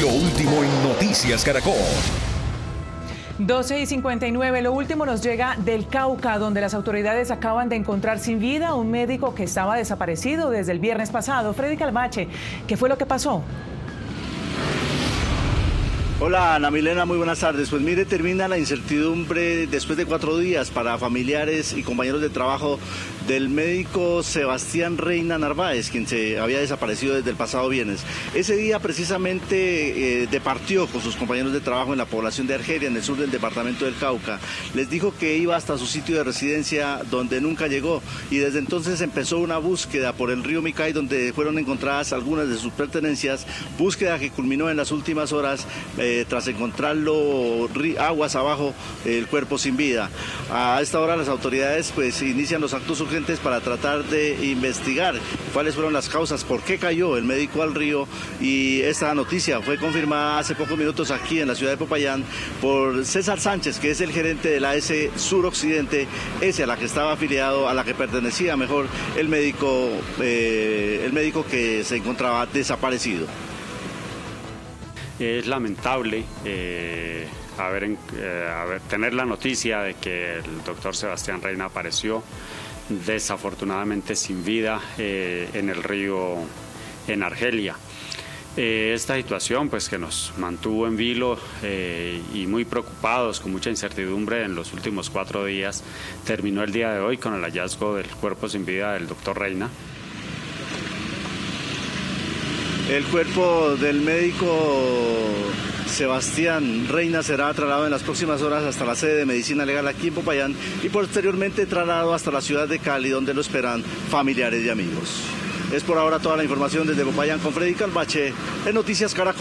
Lo último en Noticias Caracol. 12 y 59, lo último nos llega del Cauca, donde las autoridades acaban de encontrar sin vida a un médico que estaba desaparecido desde el viernes pasado. Freddy Calvache, ¿qué fue lo que pasó? Hola Ana Milena, muy buenas tardes. Pues mire, termina la incertidumbre después de cuatro días para familiares y compañeros de trabajo del médico Sebastián Reina Narváez, quien se había desaparecido desde el pasado viernes. Ese día precisamente eh, departió con sus compañeros de trabajo en la población de Argelia, en el sur del departamento del Cauca. Les dijo que iba hasta su sitio de residencia donde nunca llegó y desde entonces empezó una búsqueda por el río Micay donde fueron encontradas algunas de sus pertenencias, búsqueda que culminó en las últimas horas eh, tras encontrarlo aguas abajo el cuerpo sin vida. A esta hora las autoridades pues inician los actos urgentes para tratar de investigar cuáles fueron las causas, por qué cayó el médico al río y esta noticia fue confirmada hace pocos minutos aquí en la ciudad de Popayán por César Sánchez, que es el gerente de la S Suroccidente, ese a la que estaba afiliado, a la que pertenecía mejor el médico, eh, el médico que se encontraba desaparecido. Es lamentable eh, eh, tener la noticia de que el doctor Sebastián Reina apareció desafortunadamente sin vida eh, en el río en Argelia. Esta situación pues que nos mantuvo en vilo y muy preocupados con mucha incertidumbre en los últimos cuatro días terminó el día de hoy con el hallazgo del cuerpo sin vida del doctor Reina. El cuerpo del médico Sebastián Reina será trasladado en las próximas horas hasta la sede de Medicina Legal aquí en Popayán y posteriormente trasladado hasta la ciudad de Cali, donde lo esperan familiares y amigos. Es por ahora toda la información desde Popayán con Freddy Calvache en Noticias Caracol.